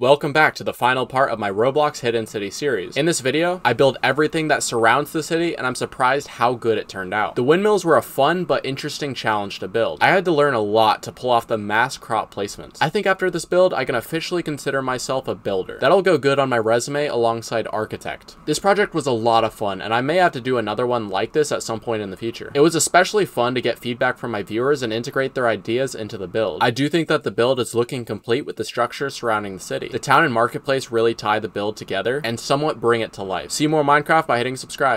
Welcome back to the final part of my Roblox Hidden City series. In this video, I build everything that surrounds the city and I'm surprised how good it turned out. The windmills were a fun but interesting challenge to build. I had to learn a lot to pull off the mass crop placements. I think after this build, I can officially consider myself a builder. That'll go good on my resume alongside architect. This project was a lot of fun and I may have to do another one like this at some point in the future. It was especially fun to get feedback from my viewers and integrate their ideas into the build. I do think that the build is looking complete with the structure surrounding the city. The town and marketplace really tie the build together and somewhat bring it to life. See more Minecraft by hitting subscribe.